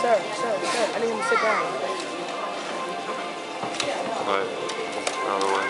Sir, sir, sir, I need him to sit down. But, by the way.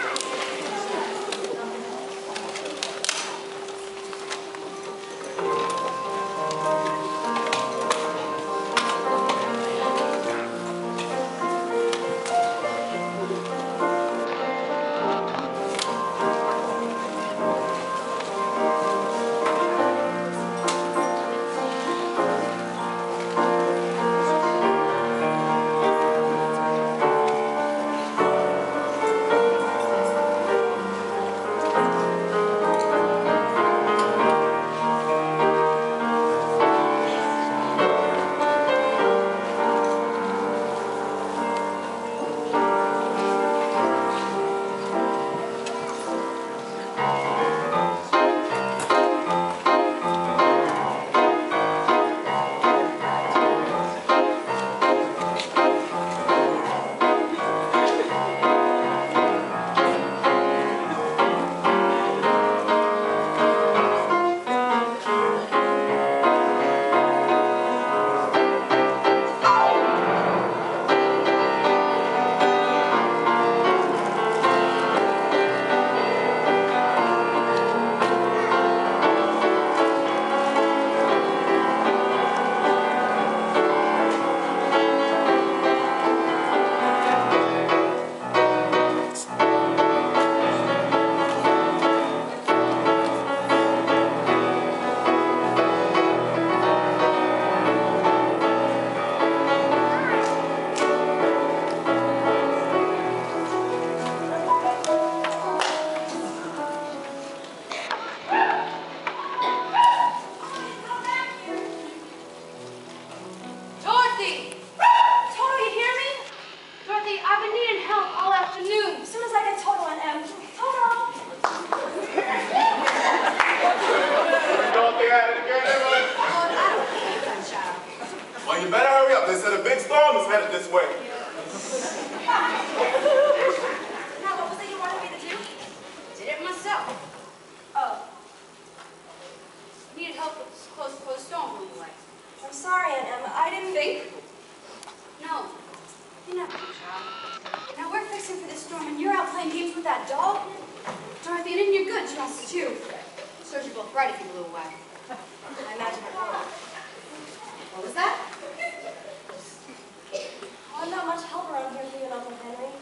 There's not much help around here for you and Uncle Henry.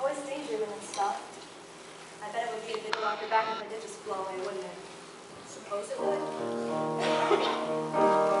Always daydreaming and stuff. I bet it would be a big knock your back if I did just blow away, wouldn't it? Suppose it would?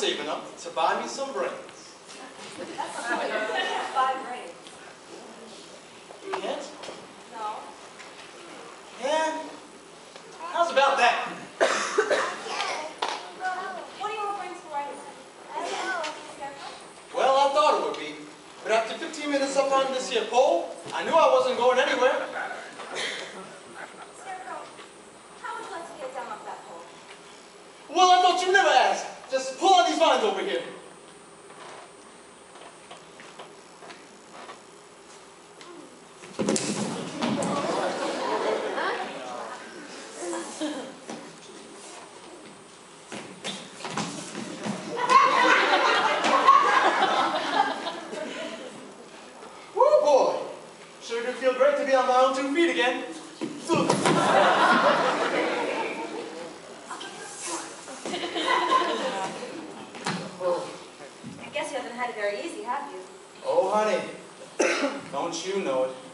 saving up to buy me some brains. Buy brains. You can't? No. And how's about that? Yeah. What do you want brains for, right? Well, I thought it would be, but after 15 minutes up on this here pole, I knew I wasn't going anywhere. Well, I thought you never asked. Pull on these vines over here. honey, don't you know it?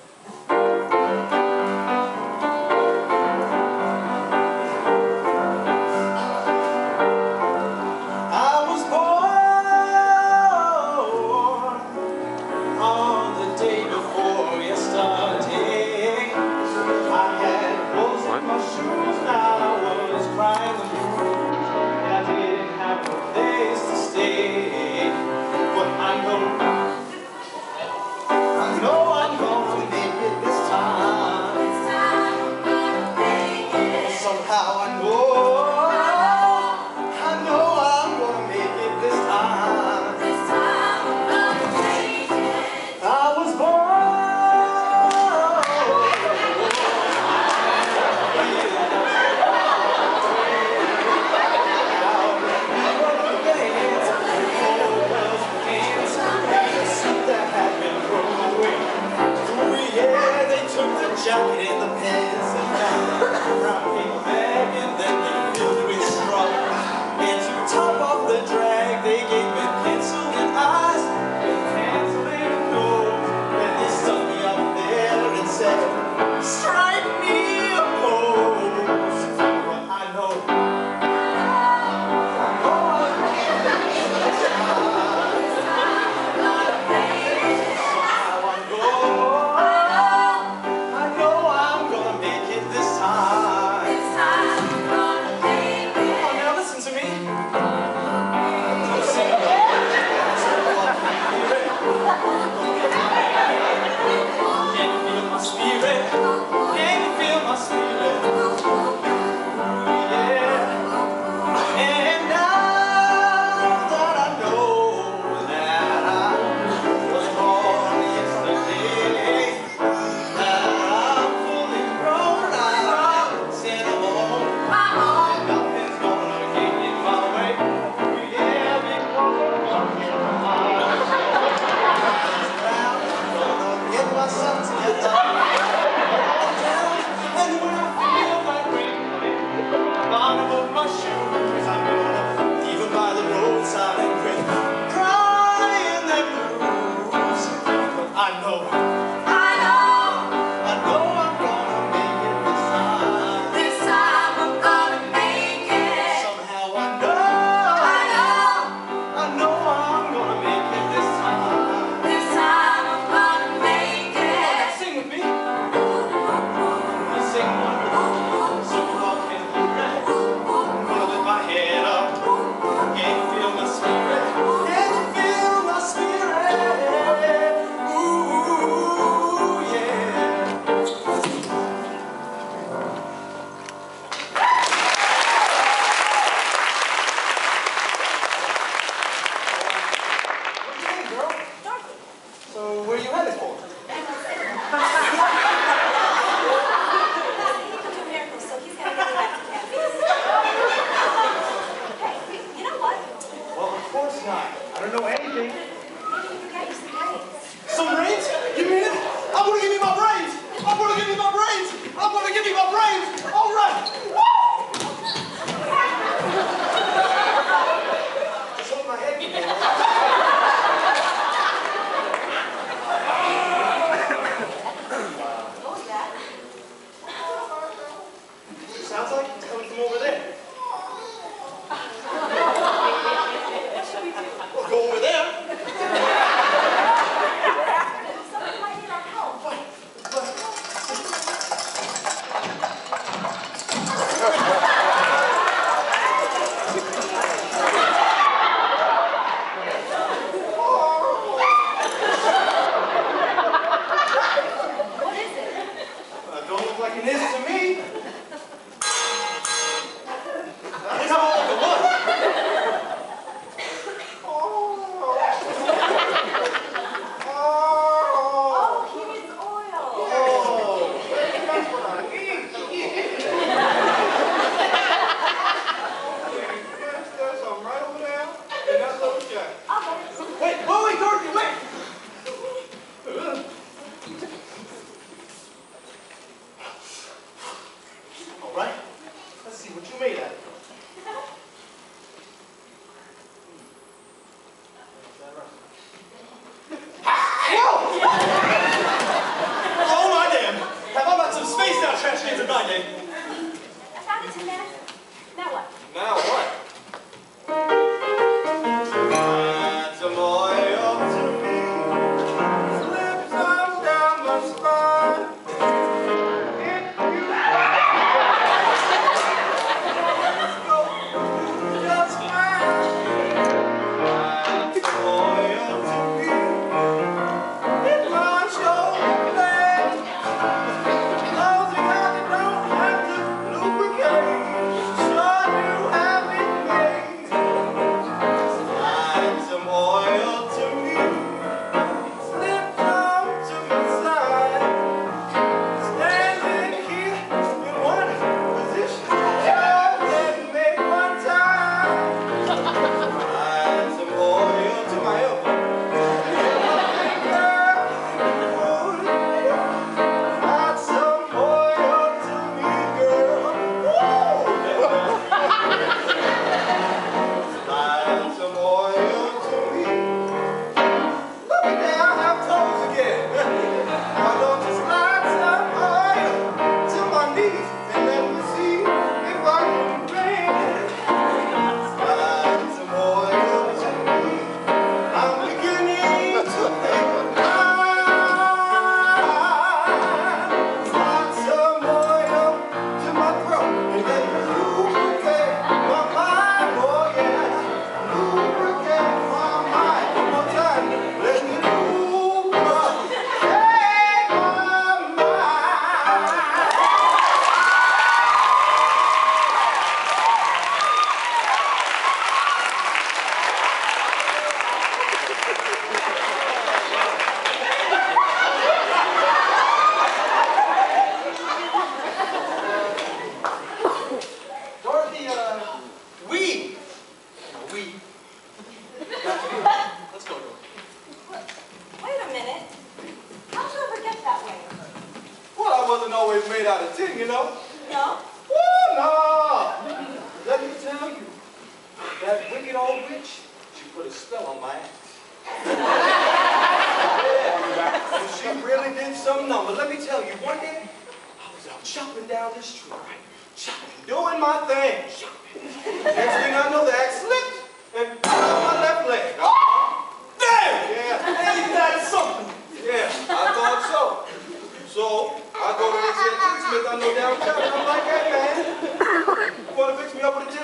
Out of tin, you know? No? Woo, no! Let me tell you, that wicked old witch, she put a spell on my ass. yeah, and she really did some number. Let me tell you, one day, I was out chopping down the street, right? Chopping, doing my thing, chopping. Next thing I know, the axe slipped and caught my left leg. Damn! Yeah, Ain't that something? yeah, I thought so. So, I go to this here tinsmith I know downtown, I'm like, hey, man, you want to fix me up with a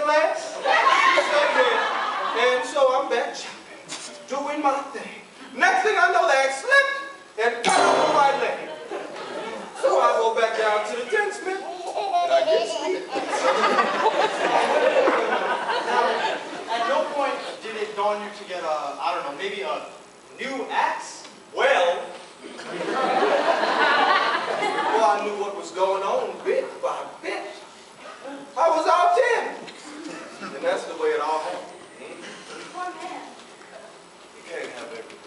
said, yeah. And so I'm back doing my thing. Next thing I know, the axe slipped and cut off my leg. So I go back down to the tinsmith, and I get. Now, at no point did it dawn you to get a, I don't know, maybe a new axe? Well, well, I knew what was going on bit by bit. I was out ten. And that's the way it all happened. Poor man. You can't have everything.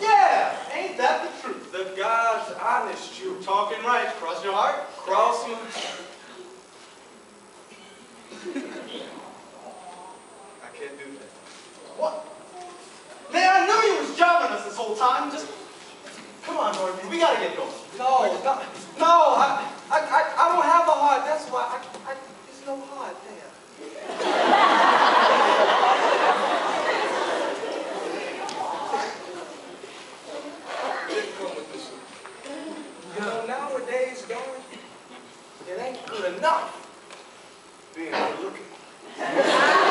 Yeah, ain't that the truth? The God's honest truth. Talking right, cross your heart. Cross my I can't do that. What? Man, I knew you was jobbing us this whole time. Just come on, Dorothy, we gotta get going. No, no, no, I, I, I, I don't have a heart. That's why I, I, no heart there. You know, nowadays, it ain't good enough being good looking.